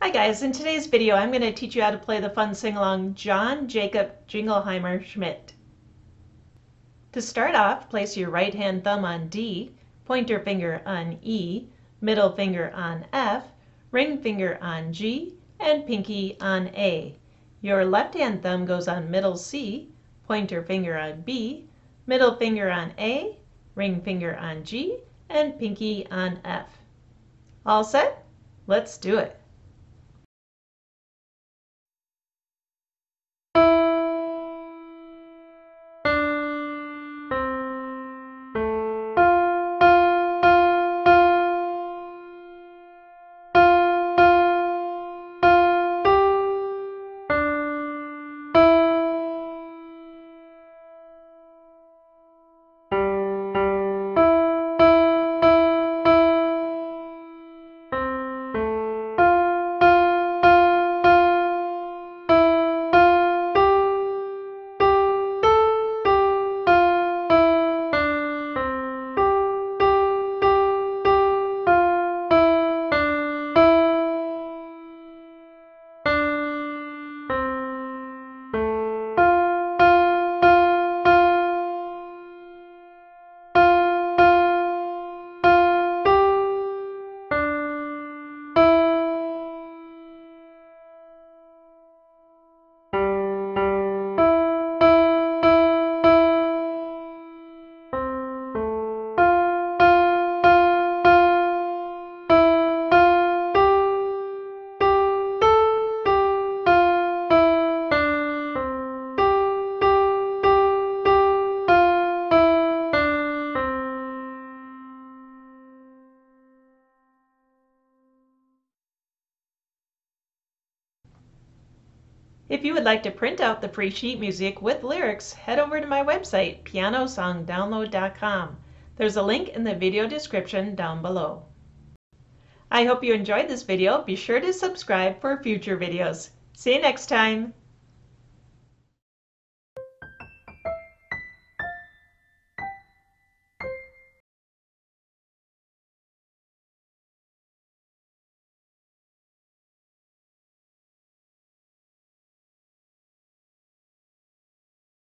Hi guys, in today's video I'm going to teach you how to play the fun sing-along John Jacob Jingleheimer Schmidt. To start off, place your right hand thumb on D, pointer finger on E, middle finger on F, ring finger on G, and pinky on A. Your left hand thumb goes on middle C, pointer finger on B, middle finger on A, ring finger on G, and pinky on F. All set? Let's do it. If you would like to print out the free sheet music with lyrics, head over to my website, pianosongdownload.com. There's a link in the video description down below. I hope you enjoyed this video. Be sure to subscribe for future videos. See you next time.